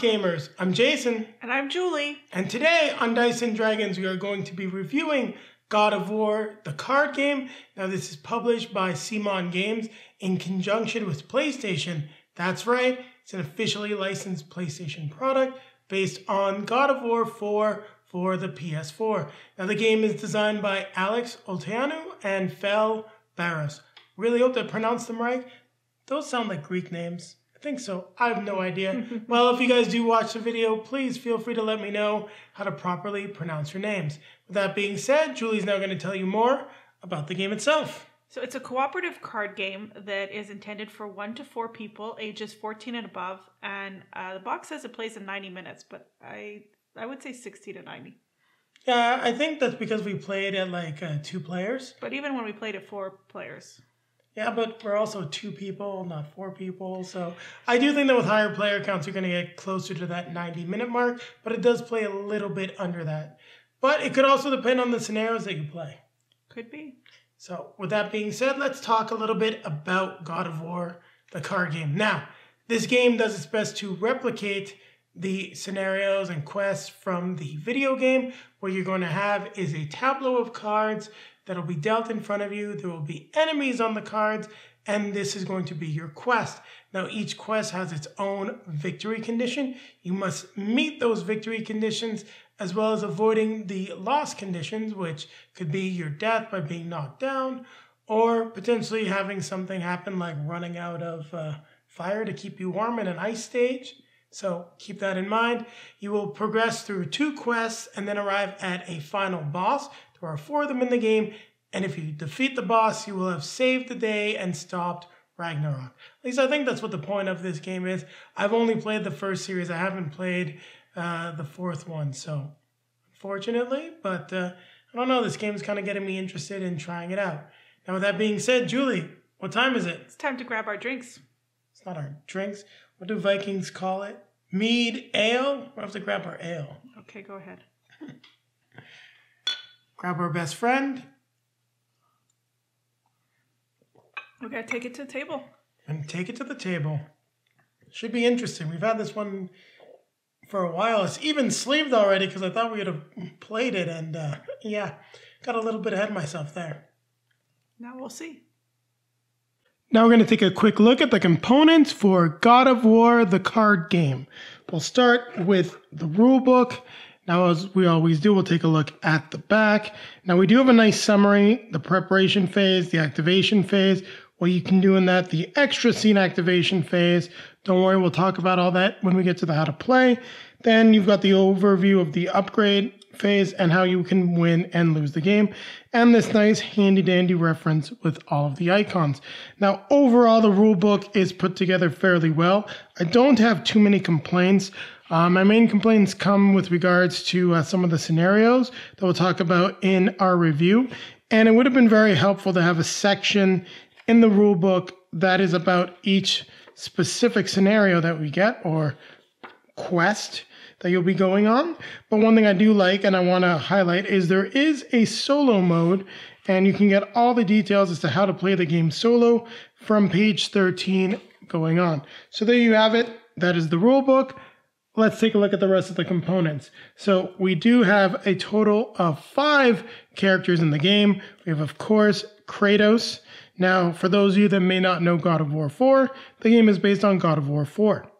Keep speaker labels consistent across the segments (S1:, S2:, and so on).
S1: gamers. I'm Jason.
S2: And I'm Julie.
S1: And today on Dice and Dragons, we are going to be reviewing God of War, the card game. Now, this is published by CMON Games in conjunction with PlayStation. That's right, it's an officially licensed PlayStation product based on God of War 4 for the PS4. Now, the game is designed by Alex Olteanu and Fel Barros. Really hope I pronounced them right. Those sound like Greek names. I think so. I have no idea. well, if you guys do watch the video, please feel free to let me know how to properly pronounce your names. With that being said, Julie's now going to tell you more about the game itself.
S2: So it's a cooperative card game that is intended for one to four people, ages 14 and above. And uh, the box says it plays in 90 minutes, but I I would say 60 to 90.
S1: Yeah, I think that's because we played at like uh, two players.
S2: But even when we played at four players.
S1: Yeah, but we're also two people, not four people. So I do think that with higher player counts, you're going to get closer to that 90 minute mark, but it does play a little bit under that. But it could also depend on the scenarios that you play.
S2: Could be.
S1: So, with that being said, let's talk a little bit about God of War, the card game. Now, this game does its best to replicate the scenarios and quests from the video game. What you're going to have is a tableau of cards that'll be dealt in front of you. There will be enemies on the cards, and this is going to be your quest. Now, each quest has its own victory condition. You must meet those victory conditions as well as avoiding the loss conditions, which could be your death by being knocked down, or potentially having something happen like running out of uh, fire to keep you warm in an ice stage. So keep that in mind. You will progress through two quests and then arrive at a final boss. There are four of them in the game, and if you defeat the boss, you will have saved the day and stopped Ragnarok. At least I think that's what the point of this game is. I've only played the first series. I haven't played uh, the fourth one, so unfortunately, but uh, I don't know. This game's kind of getting me interested in trying it out. Now, with that being said, Julie, what time is it?
S2: It's time to grab our drinks.
S1: It's not our drinks. What do Vikings call it? Mead ale? We'll have to grab our ale.
S2: Okay, go ahead.
S1: grab our best friend.
S2: We gotta take it to the table.
S1: And take it to the table. Should be interesting. We've had this one for a while. It's even sleeved already because I thought we would have played it, and uh, yeah, got a little bit ahead of myself there.
S2: Now we'll see.
S1: Now we're going to take a quick look at the components for God of War, the card game. We'll start with the rule book. Now, as we always do, we'll take a look at the back. Now, we do have a nice summary, the preparation phase, the activation phase, what you can do in that, the extra scene activation phase. Don't worry, we'll talk about all that when we get to the how to play. Then you've got the overview of the upgrade phase and how you can win and lose the game, and this nice handy dandy reference with all of the icons. Now, overall, the rule book is put together fairly well. I don't have too many complaints. Uh, my main complaints come with regards to uh, some of the scenarios that we'll talk about in our review. And it would have been very helpful to have a section in the rule book that is about each specific scenario that we get or quest that you'll be going on. But one thing I do like and I want to highlight is there is a solo mode, and you can get all the details as to how to play the game solo from page 13 going on. So there you have it. That is the rule book. Let's take a look at the rest of the components. So we do have a total of five characters in the game. We have, of course, Kratos. Now, for those of you that may not know God of War 4, the game is based on God of War 4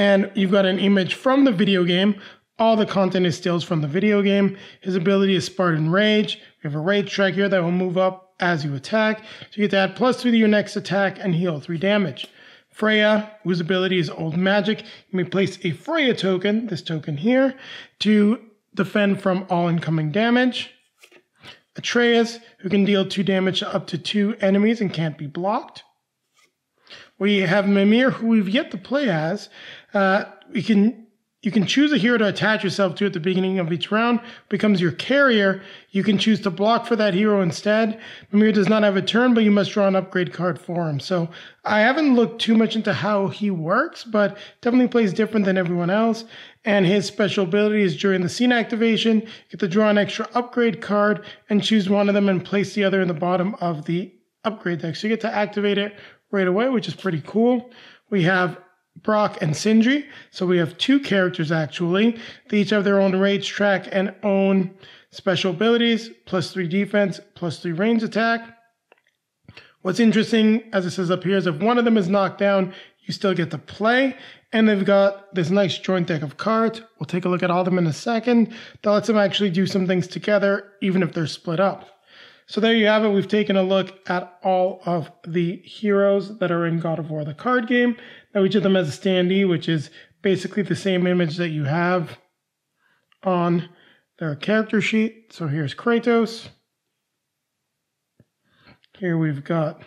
S1: and you've got an image from the video game. All the content is stills from the video game. His ability is Spartan Rage. We have a rage track here that will move up as you attack. So you get to add plus three to your next attack and heal three damage. Freya, whose ability is Old Magic, you may place a Freya token, this token here, to defend from all incoming damage. Atreus, who can deal two damage up to two enemies and can't be blocked. We have Mimir, who we've yet to play as. Uh, you can you can choose a hero to attach yourself to at the beginning of each round. Becomes your carrier. You can choose to block for that hero instead. Mimir does not have a turn, but you must draw an upgrade card for him. So I haven't looked too much into how he works, but definitely plays different than everyone else. And his special ability is during the scene activation, you get to draw an extra upgrade card and choose one of them and place the other in the bottom of the upgrade deck. So you get to activate it right away, which is pretty cool. We have Brok and Sindri. So we have two characters actually. They each have their own rage track and own special abilities, plus three defense, plus three range attack. What's interesting, as it says up here, is if one of them is knocked down, you still get to play. And they've got this nice joint deck of cards. We'll take a look at all of them in a second. That lets them actually do some things together, even if they're split up. So there you have it. We've taken a look at all of the heroes that are in God of War, the card game. Now each of them has a standee, which is basically the same image that you have on their character sheet. So here's Kratos. Here we've got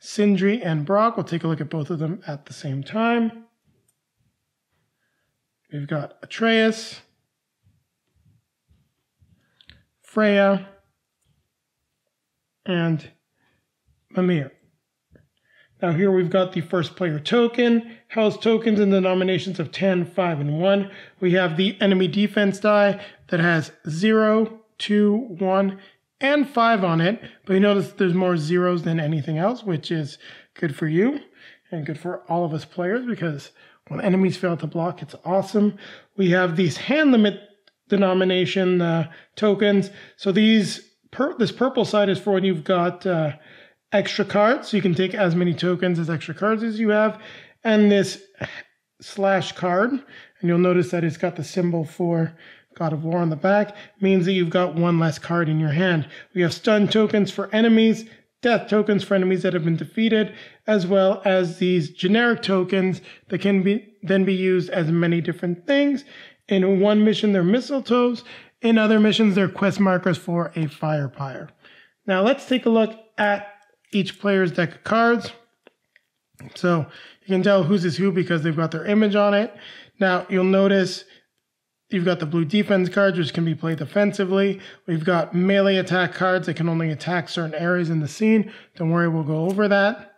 S1: Sindri and Brok. We'll take a look at both of them at the same time. We've got Atreus, Freya, and Mimir. Now here we've got the first player token, house tokens in the denominations of 10, 5, and 1. We have the enemy defense die that has 0, 2, 1, and 5 on it. But you notice there's more zeros than anything else, which is good for you and good for all of us players because when enemies fail to block, it's awesome. We have these hand limit denomination uh, tokens. So these per- this purple side is for when you've got uh, extra cards. So you can take as many tokens as extra cards as you have. And this slash card, and you'll notice that it's got the symbol for God of War on the back, means that you've got one less card in your hand. We have stun tokens for enemies, death tokens for enemies that have been defeated, as well as these generic tokens that can be then be used as many different things. In one mission, they're mistletoes. In other missions, they're quest markers for a fire pyre. Now let's take a look at each player's deck of cards. So you can tell whose is who because they've got their image on it. Now you'll notice you've got the blue defense cards, which can be played defensively. We've got melee attack cards that can only attack certain areas in the scene. Don't worry, we'll go over that.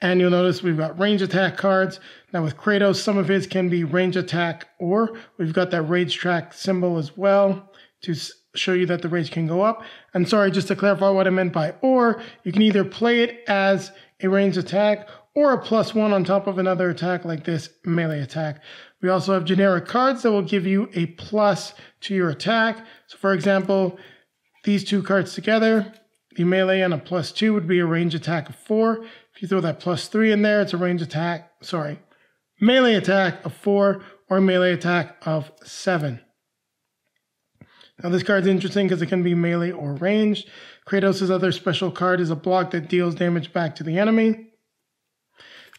S1: And you'll notice we've got range attack cards. Now with Kratos, some of his can be range attack or we've got that rage track symbol as well to show you that the rage can go up. And sorry, just to clarify what I meant by or, you can either play it as a range attack or a plus one on top of another attack like this melee attack. We also have generic cards that will give you a plus to your attack. So for example, these two cards together, the melee and a plus two would be a range attack of four. If you throw that plus three in there, it's a range attack, sorry, melee attack of four or melee attack of seven. Now this card's interesting because it can be melee or ranged. Kratos' other special card is a block that deals damage back to the enemy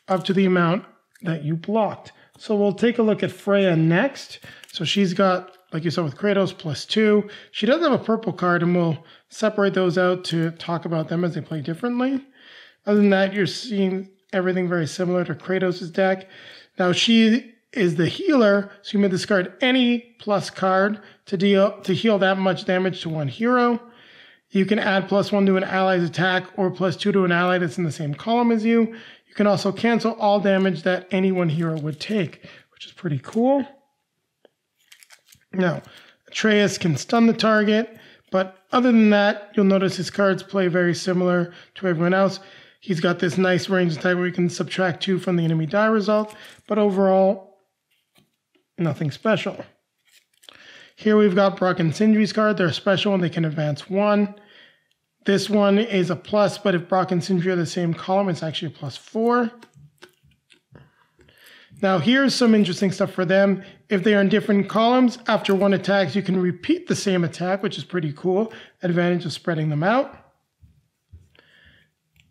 S1: up to the amount that you blocked. So we'll take a look at Freya next. So she's got, like you saw with Kratos, plus two. She does have a purple card, and we'll separate those out to talk about them as they play differently. Other than that, you're seeing everything very similar to Kratos' deck. Now she is the healer, so you may discard any plus card to deal to heal that much damage to one hero. You can add plus one to an ally's attack or plus two to an ally that's in the same column as you. You can also cancel all damage that any one hero would take, which is pretty cool. Now, Atreus can stun the target, but other than that, you'll notice his cards play very similar to everyone else. He's got this nice range attack where you can subtract two from the enemy die result, but overall, nothing special. Here we've got Brok and Sindri's card. They're special and they can advance one. This one is a plus, but if Brok and Sindri are the same column, it's actually a plus four. Now here's some interesting stuff for them. If they are in different columns, after one attack, you can repeat the same attack, which is pretty cool. Advantage of spreading them out.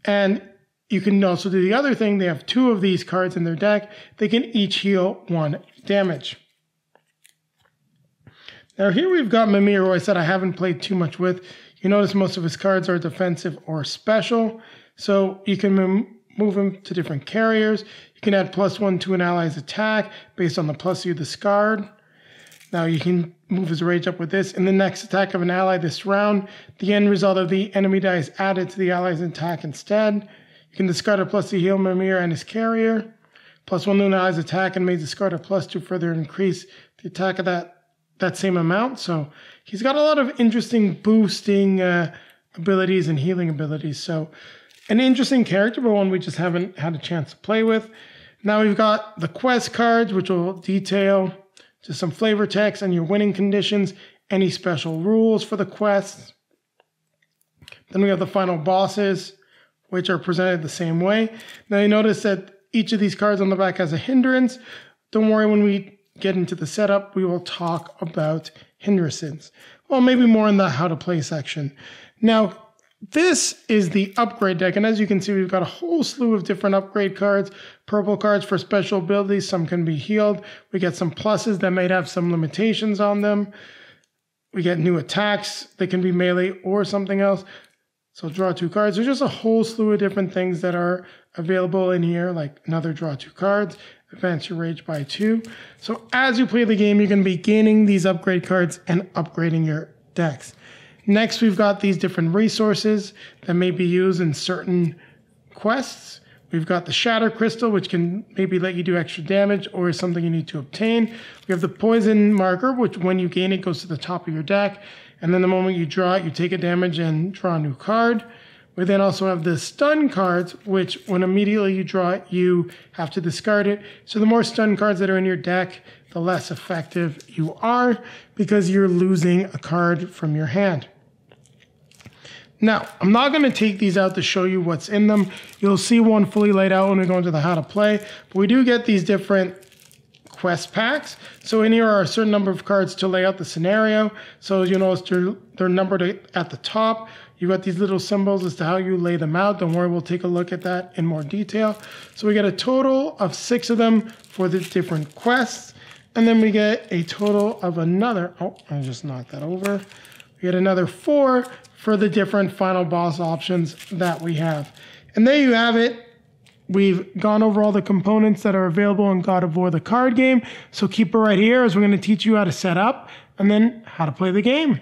S1: And you can also do the other thing. They have two of these cards in their deck. They can each heal one damage. Now here we've got Mimir, who I said I haven't played too much with. You notice most of his cards are defensive or special. So you can move him to different carriers. You can add plus one to an ally's attack based on the plus you discard. Now you can move his rage up with this. In the next attack of an ally this round, the end result of the enemy die is added to the ally's attack instead. You can discard a plus to heal Mimir and his carrier. Plus one an ally's attack and may discard a plus to further increase the attack of that that same amount. So he's got a lot of interesting boosting uh, abilities and healing abilities. So an interesting character, but one we just haven't had a chance to play with. Now we've got the quest cards, which will detail just some flavor text and your winning conditions, any special rules for the quests. Then we have the final bosses, which are presented the same way. Now you notice that each of these cards on the back has a hindrance. Don't worry, when we get into the setup, we will talk about hindrances. Well, maybe more in the how to play section. Now, this is the upgrade deck, and as you can see, we've got a whole slew of different upgrade cards. Purple cards for special abilities, some can be healed. We get some pluses that might have some limitations on them. We get new attacks that can be melee or something else. So draw two cards. There's just a whole slew of different things that are available in here, like another draw two cards, advance your rage by two. So as you play the game, you're going to be gaining these upgrade cards and upgrading your decks. Next, we've got these different resources that may be used in certain quests. We've got the Shatter Crystal, which can maybe let you do extra damage or is something you need to obtain. We have the Poison Marker, which when you gain it goes to the top of your deck. And then the moment you draw it, you take a damage and draw a new card. We then also have the stun cards, which when immediately you draw it, you have to discard it. So the more stun cards that are in your deck, the less effective you are because you're losing a card from your hand. Now, I'm not going to take these out to show you what's in them. You'll see one fully laid out when we go into the how to play. But we do get these different quest packs. So in here are a certain number of cards to lay out the scenario. So you notice they're, they're numbered at the top. You got these little symbols as to how you lay them out. Don't worry, we'll take a look at that in more detail. So we get a total of six of them for the different quests. And then we get a total of another, oh, I just knocked that over. We get another four for the different final boss options that we have. And there you have it. We've gone over all the components that are available in God of War, the card game. So keep it right here as we're going to teach you how to set up and then how to play the game.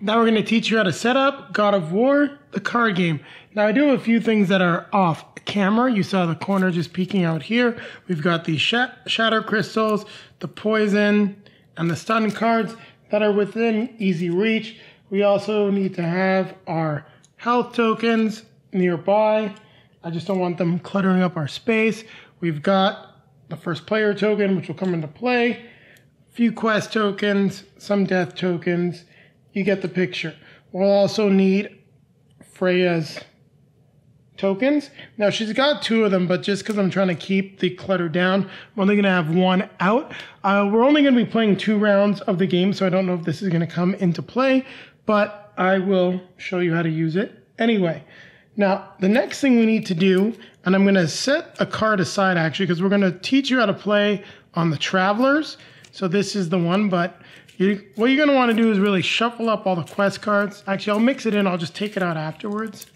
S1: Now we're going to teach you how to set up God of War, the card game. Now I do have a few things that are off camera. You saw the corner just peeking out here. We've got the sh shatter crystals, the poison, and the stun cards that are within easy reach. We also need to have our health tokens nearby. I just don't want them cluttering up our space. We've got the first player token, which will come into play, a few quest tokens, some death tokens. You get the picture. We'll also need Freya's tokens. Now she's got two of them, but just because I'm trying to keep the clutter down, I'm only going to have one out. Uh, we're only going to be playing two rounds of the game, so I don't know if this is going to come into play, but I will show you how to use it anyway. Now, the next thing we need to do, and I'm going to set a card aside actually, because we're going to teach you how to play on the Travelers. So this is the one, but you, what you're going to want to do is really shuffle up all the quest cards. Actually, I'll mix it in. I'll just take it out afterwards.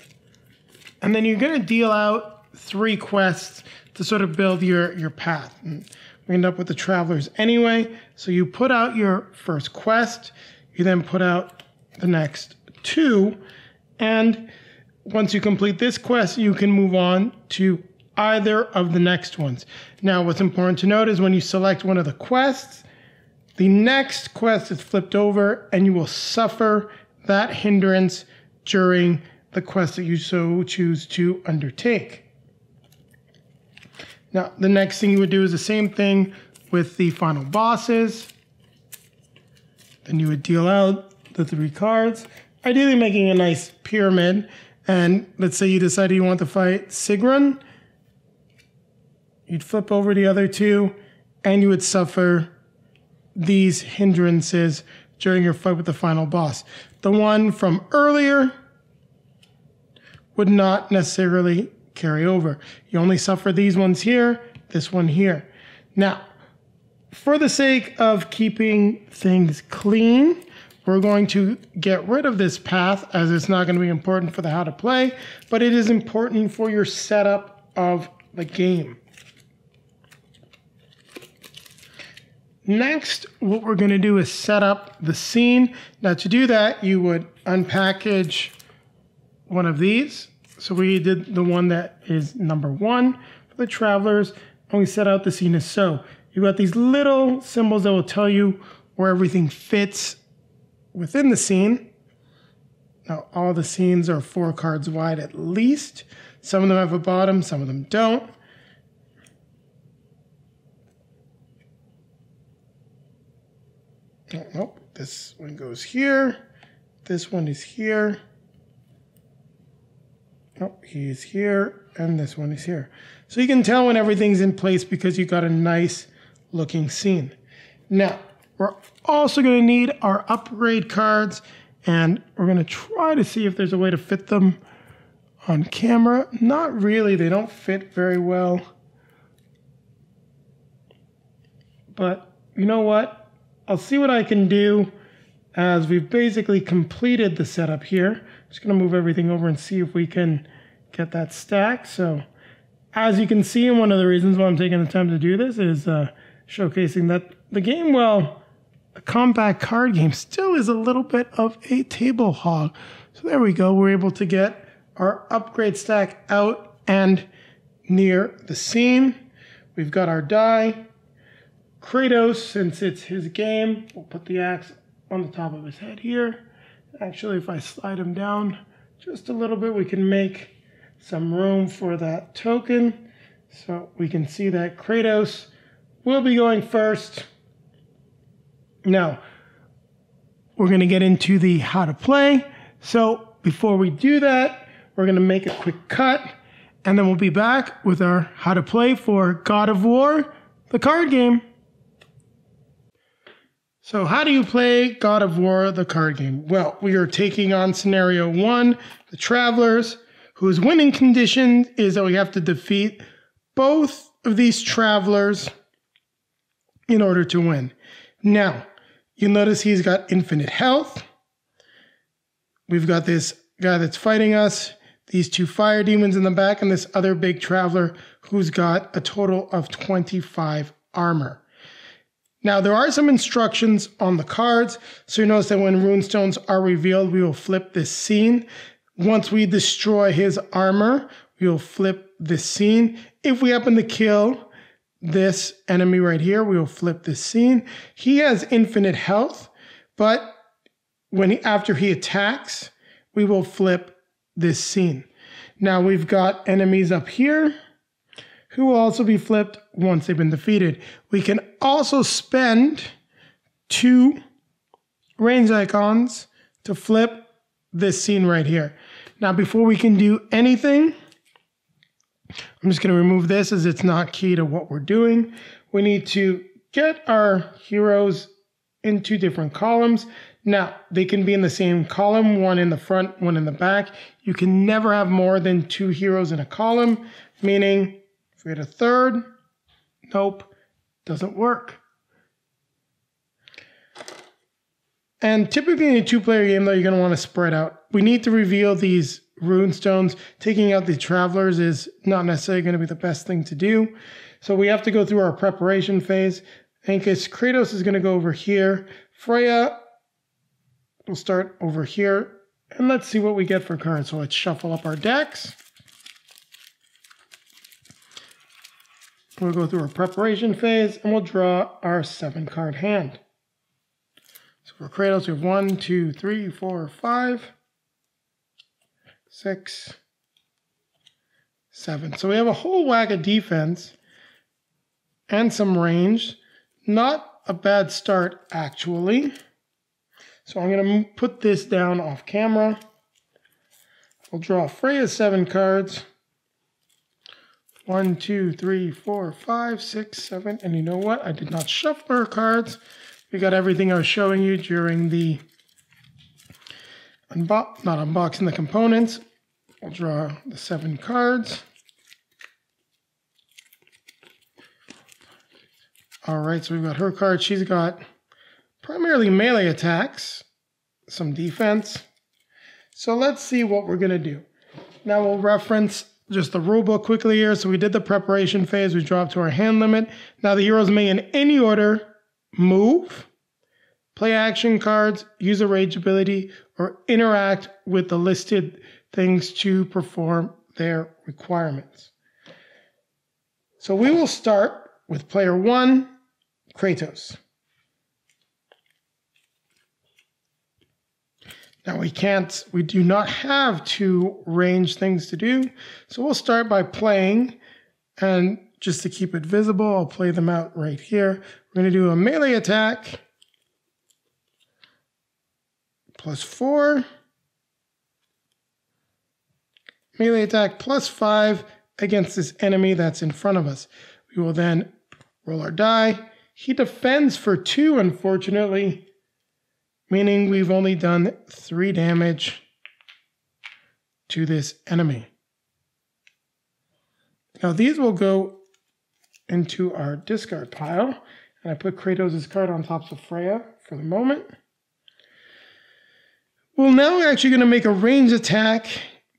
S1: And then you're going to deal out three quests to sort of build your, your path. And we end up with the Travelers anyway. So you put out your first quest. You then put out the next two. And once you complete this quest, you can move on to either of the next ones. Now, what's important to note is when you select one of the quests, the next quest is flipped over and you will suffer that hindrance during the quest that you so choose to undertake. Now, the next thing you would do is the same thing with the final bosses. Then you would deal out the three cards, ideally making a nice pyramid and let's say you decided you want to fight Sigrun, you'd flip over the other two, and you would suffer these hindrances during your fight with the final boss. The one from earlier would not necessarily carry over. You only suffer these ones here, this one here. Now, for the sake of keeping things clean, we're going to get rid of this path as it's not going to be important for the how to play, but it is important for your setup of the game. Next, what we're going to do is set up the scene. Now to do that, you would unpackage one of these. So we did the one that is number one for the travelers, and we set out the scene as so. You've got these little symbols that will tell you where everything fits within the scene. Now, all the scenes are four cards wide at least. Some of them have a bottom, some of them don't. Oh, nope, this one goes here. This one is here. Oh, he's here, and this one is here. So you can tell when everything's in place because you've got a nice looking scene. Now, we're also going to need our upgrade cards, and we're going to try to see if there's a way to fit them on camera. Not really, they don't fit very well. But you know what? I'll see what I can do as we've basically completed the setup here. Just going to move everything over and see if we can get that stacked. So as you can see, one of the reasons why I'm taking the time to do this is uh, showcasing that the game, well, a compact card game still is a little bit of a table hog. So there we go. We're able to get our upgrade stack out and near the scene. We've got our die. Kratos, since it's his game, we'll put the axe on the top of his head here. Actually, if I slide him down just a little bit, we can make some room for that token. So we can see that Kratos will be going first. Now, we're going to get into the how to play. So before we do that, we're going to make a quick cut, and then we'll be back with our how to play for God of War, the card game. So, how do you play God of War, the card game? Well, we are taking on scenario one, the Travelers, whose winning condition is that we have to defeat both of these Travelers in order to win. Now, you'll notice he's got infinite health. We've got this guy that's fighting us, these two fire demons in the back, and this other big traveler who's got a total of 25 armor. Now, there are some instructions on the cards. So you notice that when runestones are revealed, we will flip this scene. Once we destroy his armor, we will flip this scene. If we happen to kill this enemy right here, we will flip this scene. He has infinite health, but when he, after he attacks, we will flip this scene. Now we've got enemies up here who will also be flipped once they've been defeated. We can also spend two range icons to flip this scene right here. Now, before we can do anything, I'm just going to remove this as it's not key to what we're doing. We need to get our heroes in two different columns. Now, they can be in the same column, one in the front, one in the back. You can never have more than two heroes in a column, meaning if we had a third. Nope, doesn't work. And typically in a two-player game, though, you're going to want to spread out. We need to reveal these rune stones. Taking out the travelers is not necessarily going to be the best thing to do. So we have to go through our preparation phase. Case Kratos is going to go over here. Freya will start over here. And let's see what we get for cards. So let's shuffle up our decks. We'll go through our preparation phase and we'll draw our seven card hand. So for Kratos, we have one, two, three, four, five, six, seven. So we have a whole whack of defense and some range. Not a bad start, actually. So I'm going to put this down off camera. We'll draw Freya's seven cards. One, two, three, four, five, six, seven. And you know what? I did not shuffle our cards. We got everything I was showing you during the not unboxing the components. I'll draw the seven cards. All right, so we've got her card. She's got primarily melee attacks, some defense. So let's see what we're going to do. Now we'll reference just the rule book quickly here. So we did the preparation phase. We dropped to our hand limit. Now the heroes may in any order move, play action cards, use a rage ability, or interact with the listed things to perform their requirements. So we will start with player one, Kratos. Now we can't, we do not have two range things to do. So we'll start by playing and just to keep it visible, I'll play them out right here. We're gonna do a melee attack plus 4. Melee attack plus 5 against this enemy that's in front of us. We will then roll our die. He defends for 2, unfortunately, meaning we've only done 3 damage to this enemy. Now these will go into our discard pile. And I put Kratos' card on top of Freya for the moment. Well, now we're actually going to make a range attack,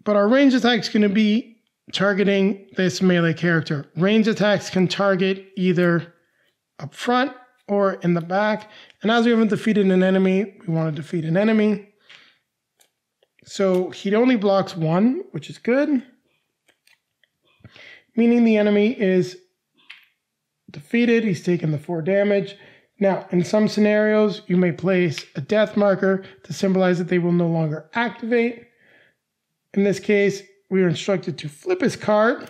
S1: but our range attack is going to be targeting this melee character. Range attacks can target either up front or in the back. And as we haven't defeated an enemy, we want to defeat an enemy. So he only blocks one, which is good. Meaning the enemy is defeated. He's taken the four damage. Now, in some scenarios, you may place a death marker to symbolize that they will no longer activate. In this case, we are instructed to flip his card.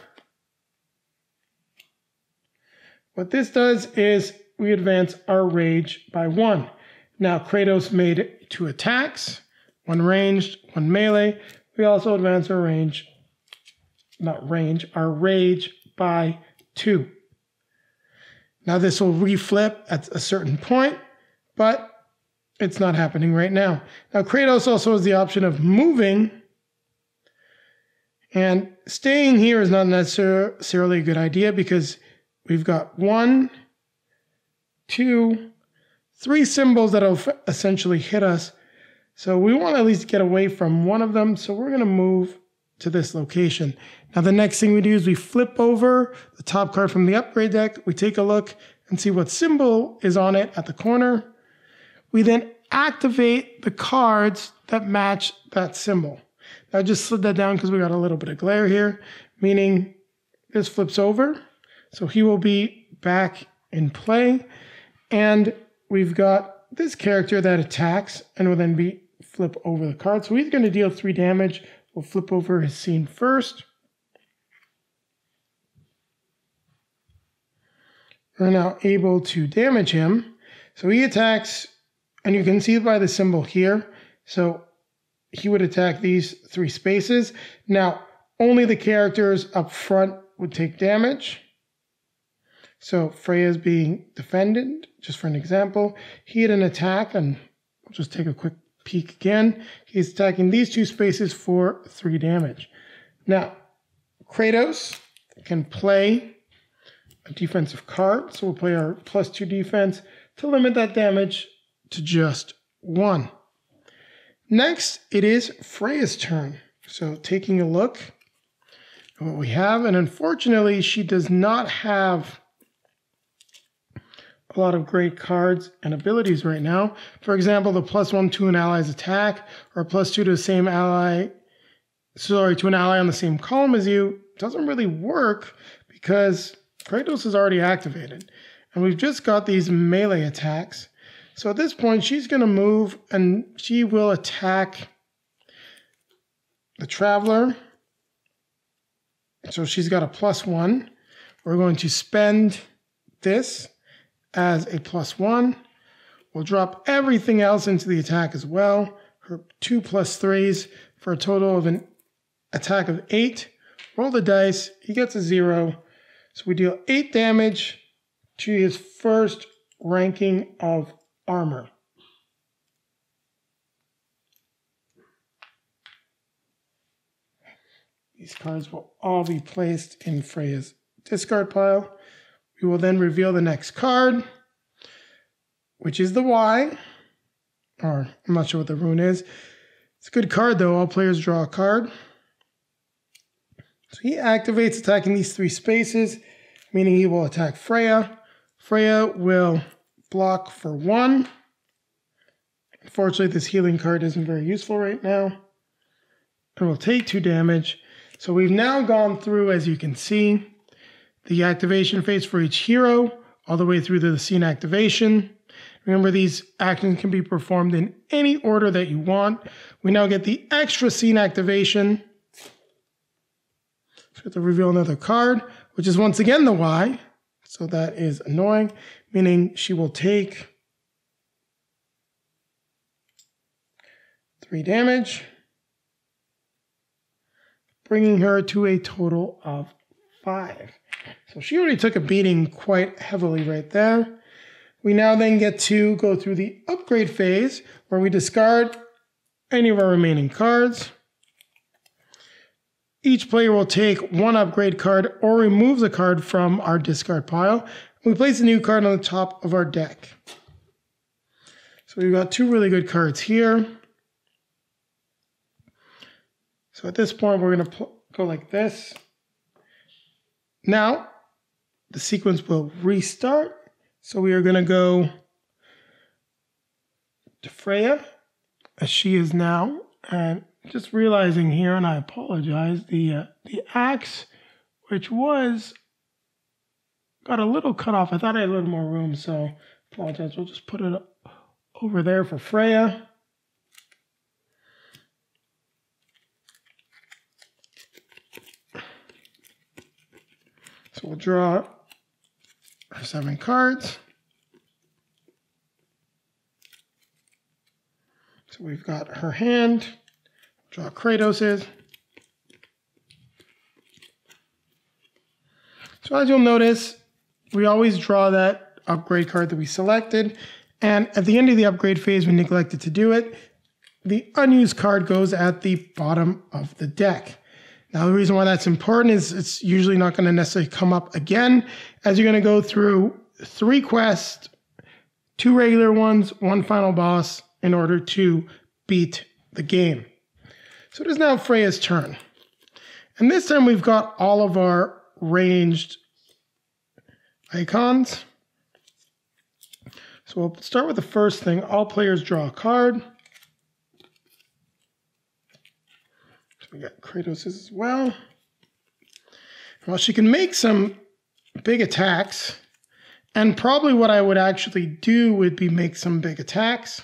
S1: What this does is we advance our rage by one. Now, Kratos made two attacks, one ranged, one melee. We also advance our range, not range, our rage by two. Now this will reflip at a certain point, but it's not happening right now. Now Kratos also has the option of moving, and staying here is not necessarily a good idea because we've got one, two, three symbols that'll essentially hit us. So we want to at least get away from one of them. So we're going to move to this location. Now the next thing we do is we flip over the top card from the upgrade deck. We take a look and see what symbol is on it at the corner. We then activate the cards that match that symbol. I just slid that down because we got a little bit of glare here, meaning this flips over. So he will be back in play. And we've got this character that attacks and will then be flip over the card. So he's going to deal three damage We'll flip over his scene first. We're now able to damage him. So he attacks, and you can see by the symbol here. So he would attack these three spaces. Now, only the characters up front would take damage. So Freya's being defended, just for an example. He had an attack, and I'll just take a quick peek again. He's attacking these two spaces for three damage. Now, Kratos can play a defensive card, so we'll play our plus two defense to limit that damage to just one. Next, it is Freya's turn. So taking a look at what we have, and unfortunately, she does not have a lot of great cards and abilities right now. For example, the plus one to an ally's attack, or plus two to the same ally, sorry, to an ally on the same column as you, doesn't really work because Kratos is already activated. And we've just got these melee attacks. So at this point, she's going to move and she will attack the Traveler. So she's got a plus one. We're going to spend this as a plus one. We'll drop everything else into the attack as well. Her two plus threes for a total of an attack of eight. Roll the dice. He gets a zero. So we deal eight damage to his first ranking of armor. These cards will all be placed in Freya's discard pile. We will then reveal the next card, which is the Y, or I'm not sure what the rune is. It's a good card though. All players draw a card. So he activates attacking these three spaces, meaning he will attack Freya. Freya will block for one. Unfortunately, this healing card isn't very useful right now. And will take two damage. So we've now gone through, as you can see, the activation phase for each hero, all the way through to the scene activation. Remember, these actions can be performed in any order that you want. We now get the extra scene activation. So we have to reveal another card, which is once again the Y. So that is annoying, meaning she will take three damage, bringing her to a total of five. So she already took a beating quite heavily right there. We now then get to go through the upgrade phase where we discard any of our remaining cards. Each player will take one upgrade card or removes a card from our discard pile. We place a new card on the top of our deck. So we've got two really good cards here. So at this point, we're going to go like this. Now, the sequence will restart. So we are going to go to Freya, as she is now. And just realizing here, and I apologize, the, uh, the axe, which was, got a little cut off. I thought I had a little more room, so apologize. We'll just put it over there for Freya. So we'll draw our seven cards. So we've got her hand, draw Kratos's. So as you'll notice, we always draw that upgrade card that we selected. And at the end of the upgrade phase, we neglected to do it. The unused card goes at the bottom of the deck. Now, the reason why that's important is it's usually not going to necessarily come up again as you're going to go through three quests, two regular ones, one final boss in order to beat the game. So it is now Freya's turn. And this time we've got all of our ranged icons. So we'll start with the first thing. All players draw a card. We got Kratos as well. Well, she can make some big attacks. And probably what I would actually do would be make some big attacks.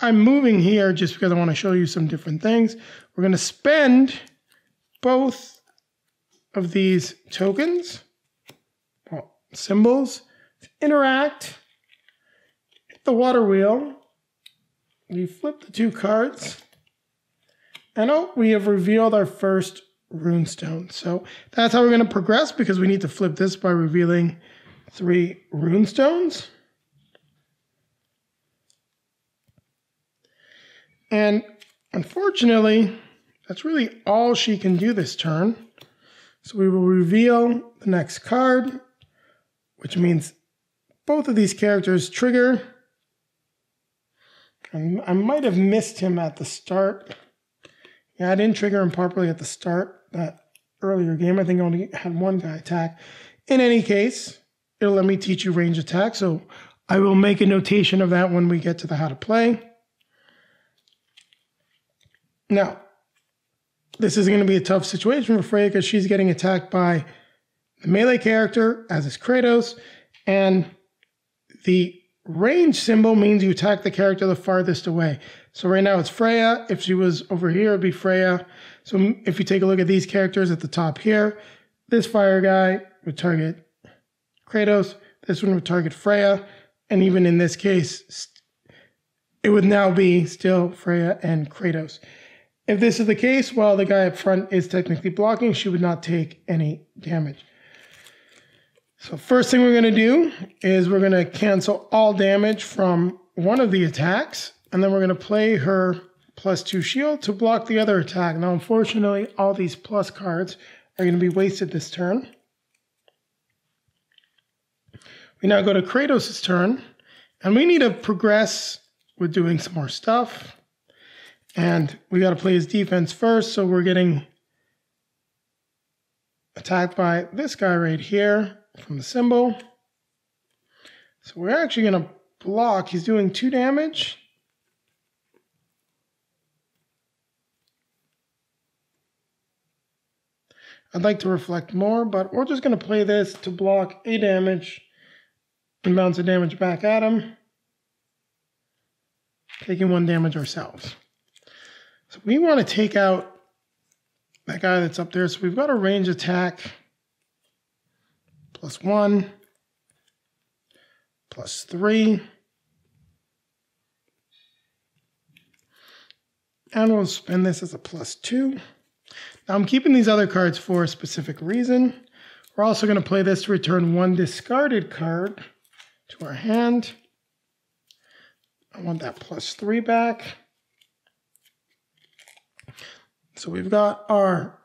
S1: I'm moving here just because I want to show you some different things. We're going to spend both of these tokens, well, symbols, to interact. Hit the water wheel we flip the two cards. And oh, we have revealed our first runestone. So that's how we're going to progress because we need to flip this by revealing three runestones. And unfortunately, that's really all she can do this turn. So we will reveal the next card, which means both of these characters trigger I might have missed him at the start. Yeah, I didn't trigger him properly at the start that earlier game. I think I only had one guy attack. In any case, it'll let me teach you range attack. So I will make a notation of that when we get to the how to play. Now, this is going to be a tough situation for Freya because she's getting attacked by the melee character, as is Kratos, and the Range symbol means you attack the character the farthest away. So right now it's Freya. If she was over here, it'd be Freya. So if you take a look at these characters at the top here, this fire guy would target Kratos. This one would target Freya. And even in this case, it would now be still Freya and Kratos. If this is the case, while the guy up front is technically blocking, she would not take any damage. So first thing we're going to do is we're going to cancel all damage from one of the attacks, and then we're going to play her plus two shield to block the other attack. Now, unfortunately, all these plus cards are going to be wasted this turn. We now go to Kratos' turn, and we need to progress with doing some more stuff. And we got to play his defense first, so we're getting attacked by this guy right here from the symbol. So we're actually going to block. He's doing two damage. I'd like to reflect more, but we're just going to play this to block a damage and bounce the damage back at him, taking one damage ourselves. So we want to take out that guy that's up there. So we've got a range attack plus 1 plus 3 And we'll spend this as a plus two. Now I'm keeping these other cards for a specific reason. We're also going to play this to return one discarded card to our hand. I want that plus three back. So we've got our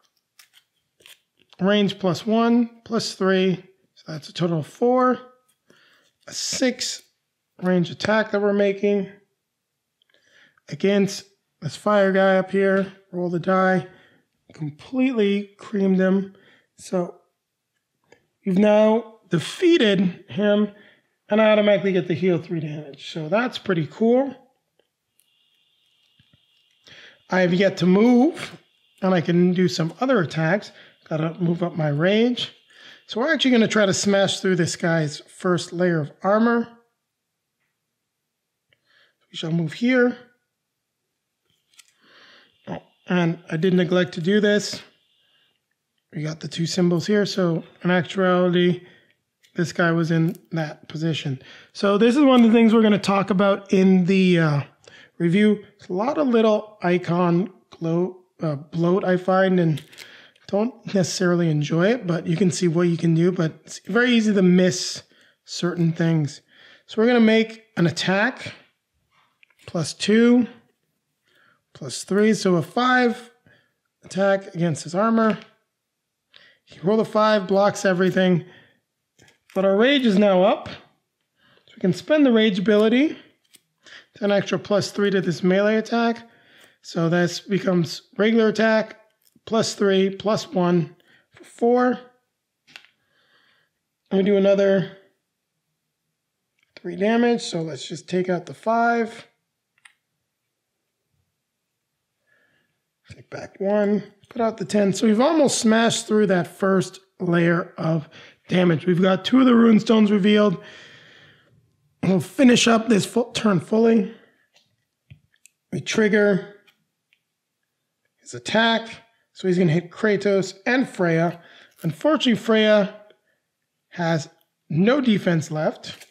S1: range plus one, plus three. So that's a total of four. A six range attack that we're making against this fire guy up here. Roll the die. Completely creamed him. So you've now defeated him and I automatically get the heal three damage. So that's pretty cool. I have yet to move and I can do some other attacks. Gotta move up my range. So we're actually gonna try to smash through this guy's first layer of armor. We shall move here. Oh, and I did neglect to do this. We got the two symbols here. So in actuality, this guy was in that position. So this is one of the things we're going to talk about in the uh, review. It's a lot of little icon glow uh, bloat I find and don't necessarily enjoy it, but you can see what you can do. But it's very easy to miss certain things. So we're going to make an attack plus two, plus three. So a five attack against his armor. He roll a five, blocks everything. But our rage is now up. So we can spend the rage ability. An extra plus three to this melee attack. So this becomes regular attack, plus three, plus one for four. And we do another three damage. So let's just take out the five. Take back one, put out the 10. So we've almost smashed through that first layer of damage. We've got two of the rune stones revealed. We'll finish up this full turn fully. We trigger his attack. So he's going to hit Kratos and Freya. Unfortunately, Freya has no defense left.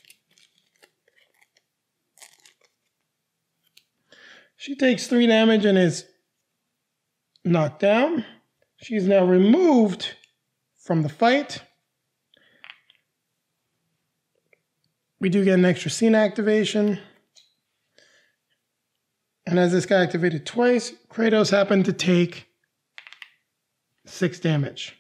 S1: She takes three damage and is knocked down. She's now removed from the fight. We do get an extra scene activation. And as this guy activated twice, Kratos happened to take six damage.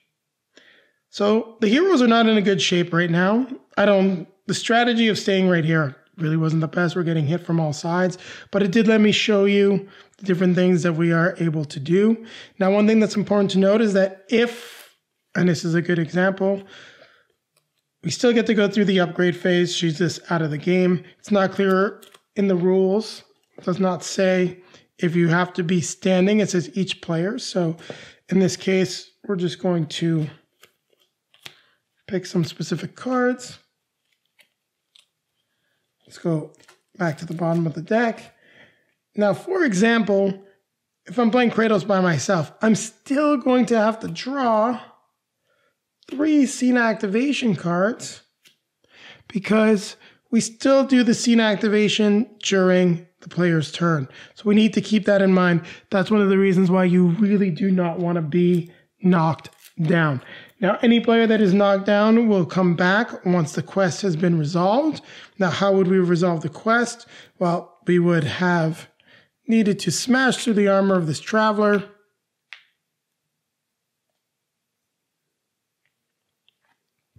S1: So the heroes are not in a good shape right now. I don't, the strategy of staying right here really wasn't the best. We're getting hit from all sides, but it did let me show you the different things that we are able to do. Now, one thing that's important to note is that if, and this is a good example, we still get to go through the upgrade phase. She's just out of the game. It's not clear in the rules does not say if you have to be standing. It says each player. So in this case, we're just going to pick some specific cards. Let's go back to the bottom of the deck. Now, for example, if I'm playing Kratos by myself, I'm still going to have to draw three scene activation cards because we still do the scene activation during the player's turn. So we need to keep that in mind. That's one of the reasons why you really do not want to be knocked down. Now, any player that is knocked down will come back once the quest has been resolved. Now, how would we resolve the quest? Well, we would have needed to smash through the armor of this traveler.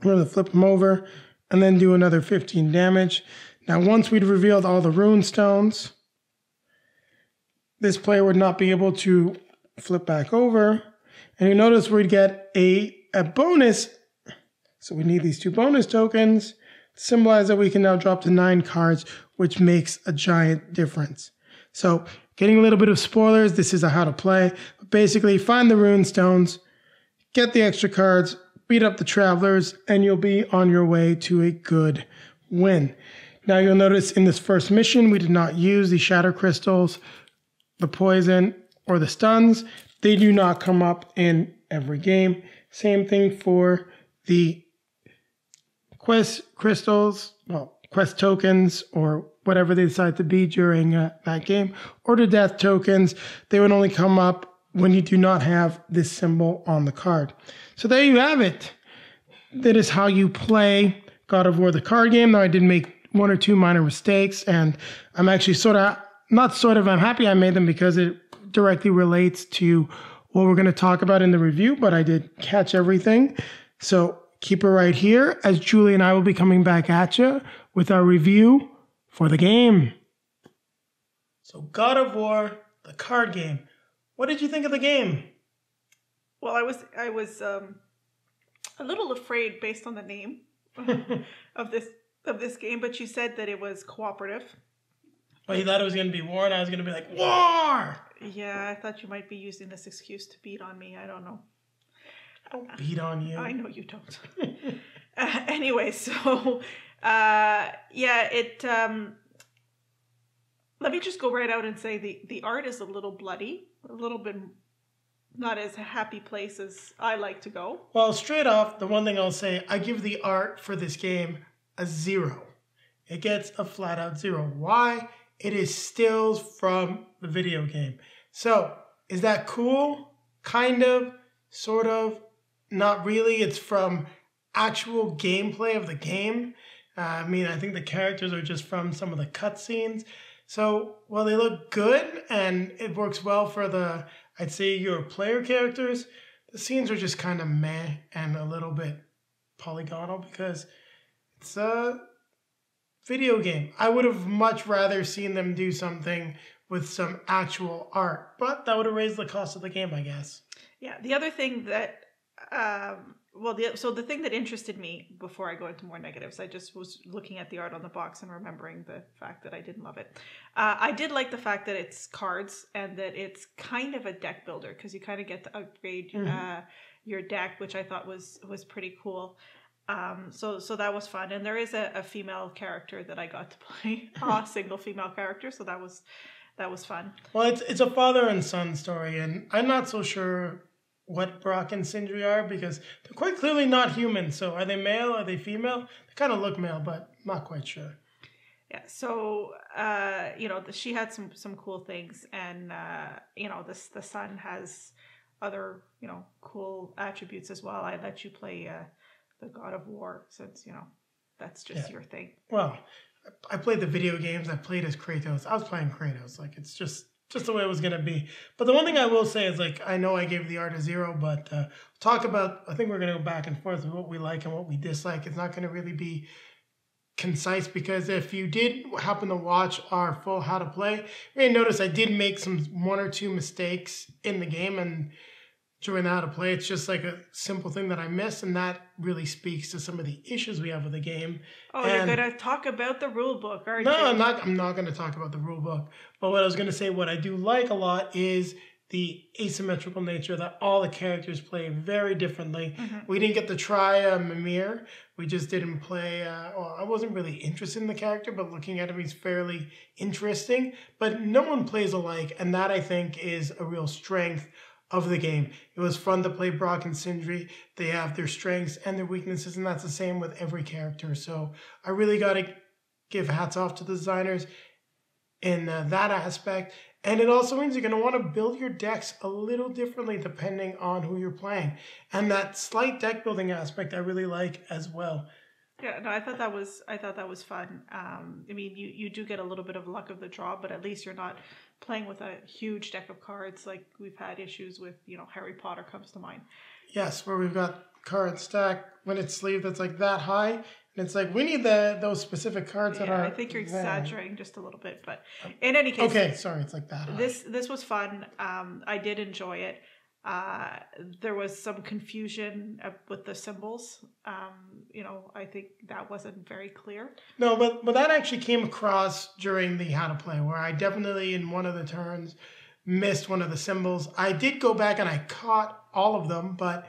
S1: We're going to flip him over and then do another 15 damage. Now, once we'd revealed all the rune stones, this player would not be able to flip back over. And you notice we'd get a, a bonus. So we need these two bonus tokens to symbolize that we can now drop to nine cards, which makes a giant difference. So getting a little bit of spoilers, this is a how to play. But basically, find the rune stones, get the extra cards, beat up the travelers, and you'll be on your way to a good win. Now you'll notice in this first mission, we did not use the shatter crystals, the poison, or the stuns. They do not come up in every game. Same thing for the quest crystals, well, quest tokens, or whatever they decide to be during uh, that game, or the death tokens. They would only come up when you do not have this symbol on the card. So there you have it. That is how you play God of War the card game. Now I did make one or two minor mistakes, and I'm actually sort of not sort of I'm happy I made them because it directly relates to what we're going to talk about in the review, but I did catch everything. So keep it right here as Julie and I will be coming back at you with our review for the game. So, God of War, the card game. What did you think of the game?
S2: Well, I was I was um, a little afraid based on the name of this of this game, but you said that it was cooperative.
S1: Well, you thought it was going to be war, and I was going to be like, War!
S2: Yeah, I thought you might be using this excuse to beat on me. I don't know.
S1: I don't beat on you.
S2: I know you don't. uh, anyway, so uh, yeah, it. Um, let me just go right out and say the the art is a little bloody, a little bit not as a happy place as I like to go.
S1: Well, straight off, the one thing I'll say, I give the art for this game a zero. It gets a flat out zero. Why? It is stills from the video game. So, is that cool? Kind of, sort of, not really. It's from actual gameplay of the game. Uh, I mean, I think the characters are just from some of the cutscenes. So, while they look good and it works well for the, I'd say, your player characters, the scenes are just kind of meh and a little bit polygonal because it's a video game. I would have much rather seen them do something with some actual art, but that would have raised the cost of the game, I guess.
S2: Yeah. The other thing that, um, well, the, so the thing that interested me before I go into more negatives, I just was looking at the art on the box and remembering the fact that I didn't love it. Uh, I did like the fact that it's cards and that it's kind of a deck builder because you kind of get to upgrade mm-hmm. uh, your deck, which I thought was was pretty cool. Um, so so that was fun, and there is a, a female character that I got to play, a single female character. So that was that was fun.
S1: Well, it's it's a father and son story, and I'm not so sure what Brok and Sindri are because they're quite clearly not human. So are they male? Are they female? They kind of look male, but not quite sure.
S2: Yeah. So uh, you know, the, she had some some cool things, and uh, you know, this the son has other you know cool attributes as well. I let you play. Uh, the God of War, since you know that's just yeah. your thing.
S1: Well, I played the video games. I played as Kratos. I was playing Kratos. Like it's just just the way it was gonna be. But the one thing I will say is like I know I gave the art a zero, but uh, talk about. I think we're gonna go back and forth with what we like and what we dislike. It's not gonna really be concise because if you did happen to watch our full how to play, you may notice I did make some one or two mistakes in the game and showing how to play. It's just like a simple thing that I miss, and that really speaks to some of the issues we have with the game.
S2: Oh, and you're gonna talk about the rule book, aren't
S1: no,
S2: you?
S1: No, I'm not. I'm not gonna talk about the rule book. But what I was gonna say, what I do like a lot is the asymmetrical nature that all the characters play very differently. Mm-hmm. We didn't get to try uh, Mimir. We just didn't play. Uh, well, I wasn't really interested in the character, but looking at him, he's fairly interesting. But no one plays alike, and that I think is a real strength of the game. It was fun to play Brok and Sindri. They have their strengths and their weaknesses, and that's the same with every character. So I really got to give hats off to the designers in uh, that aspect. And it also means you're going to want to build your decks a little differently depending on who you're playing. And that slight deck building aspect I really like as well.
S2: Yeah, no, I thought that was I thought that was fun. Um, I mean, you you do get a little bit of luck of the draw, but at least you're not playing with a huge deck of cards like we've had issues with. You know, Harry Potter comes to mind.
S1: Yes, where we've got card stack when it's sleeved that's like that high, and it's like we need the those specific cards
S2: yeah,
S1: that are.
S2: I think you're exaggerating just a little bit, but in any case,
S1: okay, sorry, it's like that. High.
S2: This this was fun. Um, I did enjoy it. Uh, there was some confusion with the symbols. Um, you know, I think that wasn't very clear.
S1: No, but but that actually came across during the how to play, where I definitely in one of the turns missed one of the symbols. I did go back and I caught all of them, but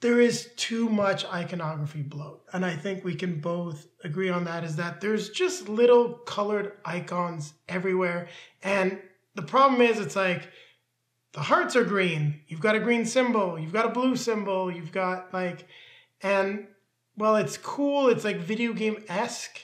S1: there is too much iconography bloat. And I think we can both agree on that is that there's just little colored icons everywhere. And the problem is, it's like, the hearts are green. You've got a green symbol. You've got a blue symbol. You've got like, and well, it's cool. It's like video game esque.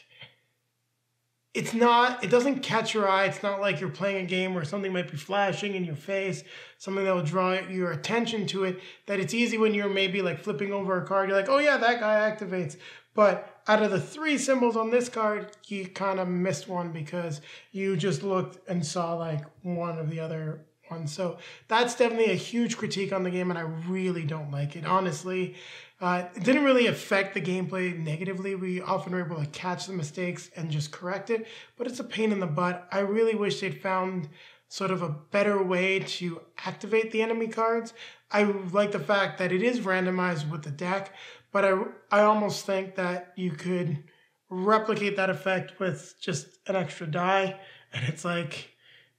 S1: it's not it doesn't catch your eye it's not like you're playing a game where something might be flashing in your face something that will draw your attention to it that it's easy when you're maybe like flipping over a card you're like oh yeah that guy activates but out of the three symbols on this card you kind of missed one because you just looked and saw like one of the other ones so that's definitely a huge critique on the game and i really don't like it honestly uh, it didn't really affect the gameplay negatively. We often were able to catch the mistakes and just correct it, but it's a pain in the butt. I really wish they'd found sort of a better way to activate the enemy cards. I like the fact that it is randomized with the deck, but I, I almost think that you could replicate that effect with just an extra die. And it's like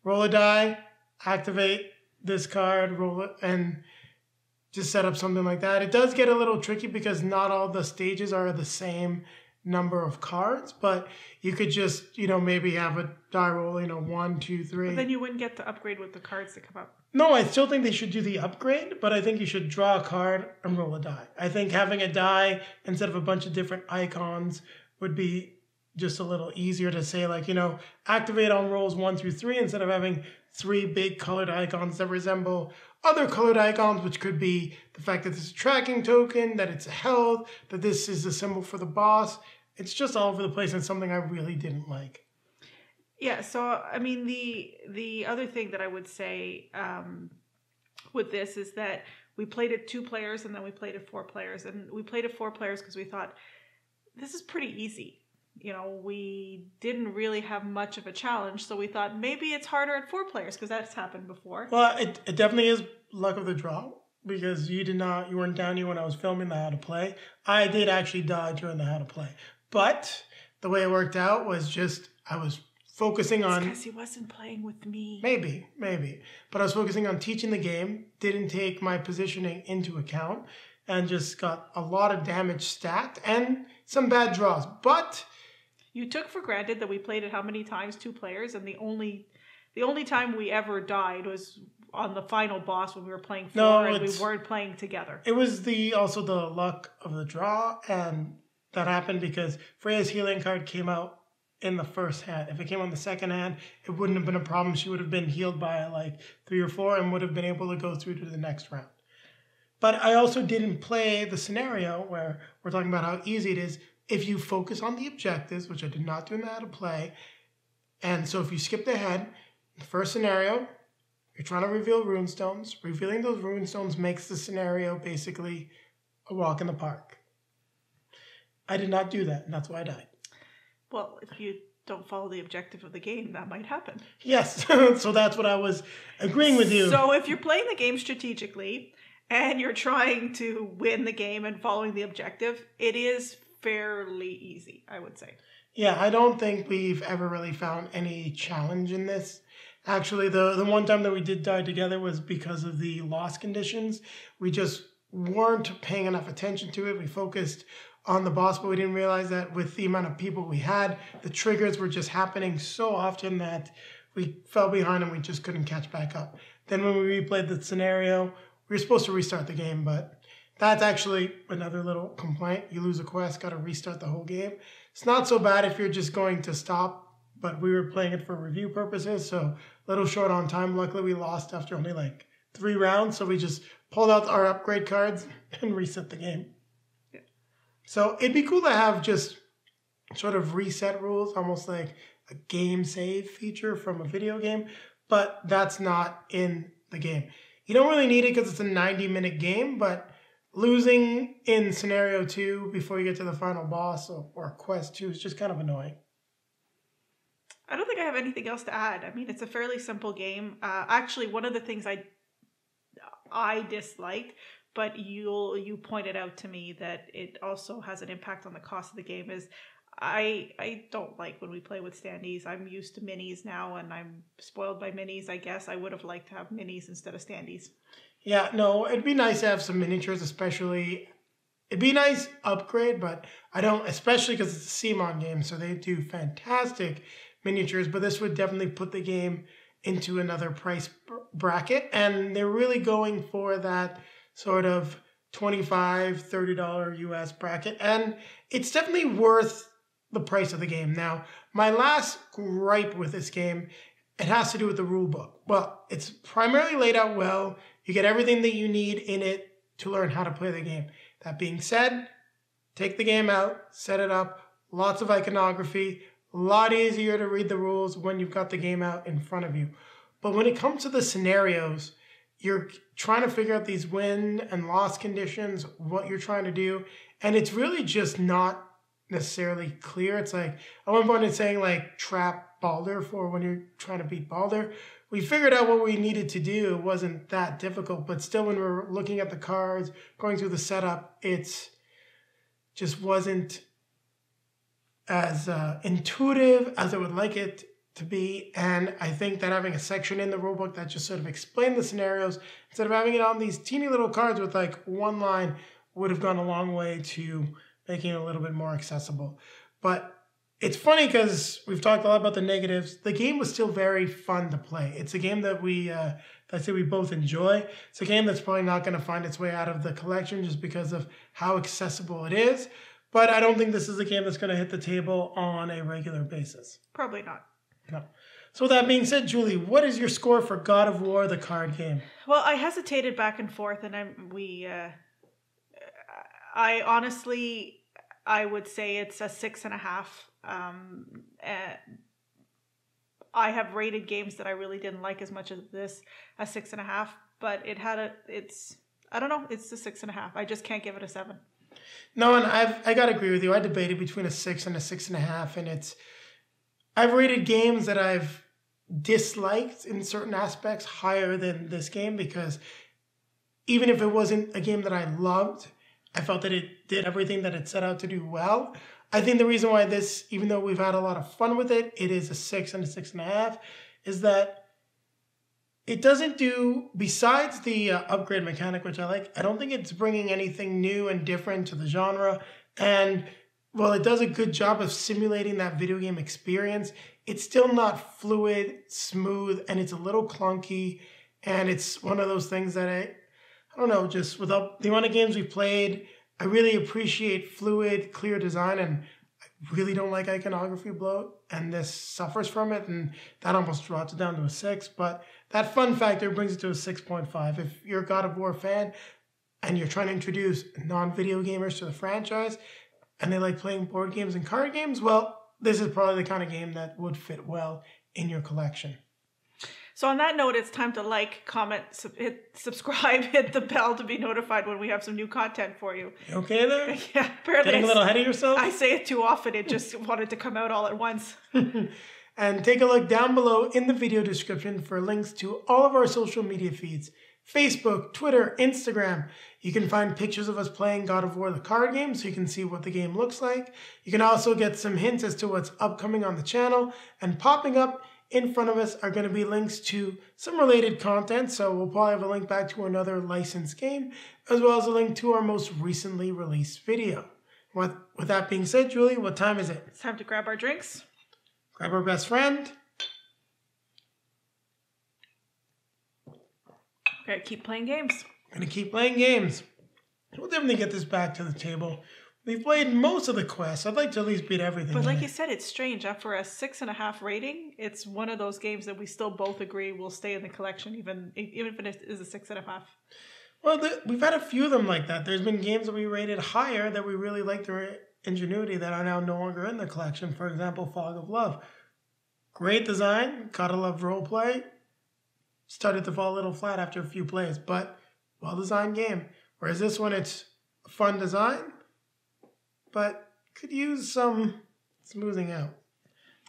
S1: roll a die, activate this card, roll it, and just set up something like that. It does get a little tricky because not all the stages are the same number of cards, but you could just, you know, maybe have a die roll, you know, one, two, three.
S2: But then you wouldn't get to upgrade with the cards that come up.
S1: No, I still think they should do the upgrade, but I think you should draw a card and roll a die. I think having a die instead of a bunch of different icons would be just a little easier to say, like, you know, activate on rolls one through three instead of having three big colored icons that resemble other colored icons, which could be the fact that this is a tracking token, that it's a health, that this is a symbol for the boss. It's just all over the place and something I really didn't like.
S2: Yeah, so I mean the the other thing that I would say um, with this is that we played it two players and then we played it four players, and we played it four players because we thought this is pretty easy you know, we didn't really have much of a challenge, so we thought maybe it's harder at four players because that's happened before.
S1: Well, it, it definitely is luck of the draw because you did not, you weren't down here when I was filming the how to play. I did actually die during the how to play, but the way it worked out was just I was focusing on
S2: because he wasn't playing with me.
S1: Maybe, maybe, but I was focusing on teaching the game. Didn't take my positioning into account, and just got a lot of damage stacked and some bad draws, but
S2: you took for granted that we played it how many times two players and the only the only time we ever died was on the final boss when we were playing four no, and we weren't playing together.
S1: It was the also the luck of the draw and that happened because Freya's healing card came out in the first hand. If it came on the second hand, it wouldn't have been a problem. She would have been healed by like three or four and would have been able to go through to the next round. But I also didn't play the scenario where we're talking about how easy it is if you focus on the objectives, which I did not do in the how to play, and so if you skip ahead, the first scenario, you're trying to reveal runestones. Revealing those runestones makes the scenario basically a walk in the park. I did not do that, and that's why I died.
S2: Well, if you don't follow the objective of the game, that might happen.
S1: Yes, so that's what I was agreeing with you.
S2: So if you're playing the game strategically and you're trying to win the game and following the objective, it is fairly easy, I would say.
S1: Yeah, I don't think we've ever really found any challenge in this. Actually, the the one time that we did die together was because of the loss conditions. We just weren't paying enough attention to it. We focused on the boss, but we didn't realize that with the amount of people we had, the triggers were just happening so often that we fell behind and we just couldn't catch back up. Then when we replayed the scenario, we were supposed to restart the game, but that's actually another little complaint. You lose a quest, got to restart the whole game. It's not so bad if you're just going to stop, but we were playing it for review purposes, so a little short on time. Luckily, we lost after only like three rounds, so we just pulled out our upgrade cards and reset the game. Yeah. So it'd be cool to have just sort of reset rules, almost like a game save feature from a video game, but that's not in the game. You don't really need it because it's a 90 minute game, but losing in scenario two before you get to the final boss or, or quest two is just kind of annoying.
S2: I don't think I have anything else to add. I mean, it's a fairly simple game. Uh, actually, one of the things I I disliked, but you'll you pointed out to me that it also has an impact on the cost of the game. Is I I don't like when we play with standees. I'm used to minis now, and I'm spoiled by minis. I guess I would have liked to have minis instead of standees.
S1: Yeah, no, it'd be nice to have some miniatures, especially. It'd be nice upgrade, but I don't, especially because it's a CMON game, so they do fantastic miniatures. But this would definitely put the game into another price bracket, and they're really going for that sort of $25, $30 US bracket. And it's definitely worth the price of the game. Now, my last gripe with this game, it has to do with the rule book. Well, it's primarily laid out well. You get everything that you need in it to learn how to play the game. That being said, take the game out, set it up, lots of iconography, a lot easier to read the rules when you've got the game out in front of you. But when it comes to the scenarios, you're trying to figure out these win and loss conditions, what you're trying to do, and it's really just not necessarily clear. It's like at one point it's saying like trap Baldur for when you're trying to beat Baldur. We figured out what we needed to do. It wasn't that difficult, but still when we're looking at the cards, going through the setup, it's just wasn't as uh, intuitive as I would like it to be. And I think that having a section in the rulebook that just sort of explained the scenarios instead of having it on these teeny little cards with like one line would have gone a long way to making it a little bit more accessible. But it's funny because we've talked a lot about the negatives. The game was still very fun to play. It's a game that we, uh, that I say we both enjoy. It's a game that's probably not going to find its way out of the collection just because of how accessible it is. But I don't think this is a game that's going to hit the table on a regular basis.
S2: Probably not.
S1: No. So that being said, Julie, what is your score for God of War, the card game?
S2: Well, I hesitated back and forth, and I'm we. Uh, I honestly, I would say it's a six and a half. Um, uh, I have rated games that I really didn't like as much as this a six and a half, but it had a. It's I don't know. It's a six and a half. I just can't give it a seven.
S1: No, and I've I gotta agree with you. I debated between a six and a six and a half, and it's I've rated games that I've disliked in certain aspects higher than this game because even if it wasn't a game that I loved, I felt that it did everything that it set out to do well. I think the reason why this, even though we've had a lot of fun with it, it is a six and a six and a half, is that it doesn't do, besides the uh, upgrade mechanic, which I like, I don't think it's bringing anything new and different to the genre. And while it does a good job of simulating that video game experience, it's still not fluid, smooth, and it's a little clunky. And it's one of those things that I, I don't know, just without the amount of games we've played, I really appreciate fluid, clear design, and I really don't like iconography bloat, and this suffers from it, and that almost drops it down to a six. But that fun factor brings it to a 6.5. If you're a God of War fan and you're trying to introduce non video gamers to the franchise and they like playing board games and card games, well, this is probably the kind of game that would fit well in your collection.
S2: So on that note, it's time to like, comment, sub- hit subscribe, hit the bell to be notified when we have some new content for you.
S1: You okay there?
S2: Yeah, apparently
S1: Getting a little ahead of yourself?
S2: I say it too often; it just wanted to come out all at once.
S1: and take a look down below in the video description for links to all of our social media feeds Facebook, Twitter, Instagram. You can find pictures of us playing God of War the card game so you can see what the game looks like. You can also get some hints as to what's upcoming on the channel. And popping up in front of us are going to be links to some related content. So we'll probably have a link back to another licensed game, as well as a link to our most recently released video. With, with that being said, Julie, what time is it?
S2: It's time to grab our drinks.
S1: Grab our best friend.
S2: Okay, keep playing games.
S1: Gonna keep playing games. We'll definitely get this back to the table. We've played most of the quests. I'd like to at least beat everything.
S2: But like you said, it's strange. After a six and a half rating, it's one of those games that we still both agree will stay in the collection, even even if it is a six and a half.
S1: Well, the, we've had a few of them like that. There's been games that we rated higher that we really liked their ingenuity that are now no longer in the collection. For example, Fog of Love. Great design, gotta love roleplay. Started to fall a little flat after a few plays, but well designed game. Whereas this one, it's fun design, but could use some smoothing out.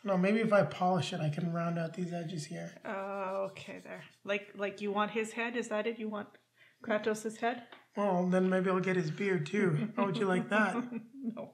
S1: No, maybe if I polish it, I can round out these edges here.
S2: Oh, okay, there. Like like you want his head? Is that it? You want Kratos' head?
S1: Well, then maybe I'll get his beard too. How would you like that?
S2: no.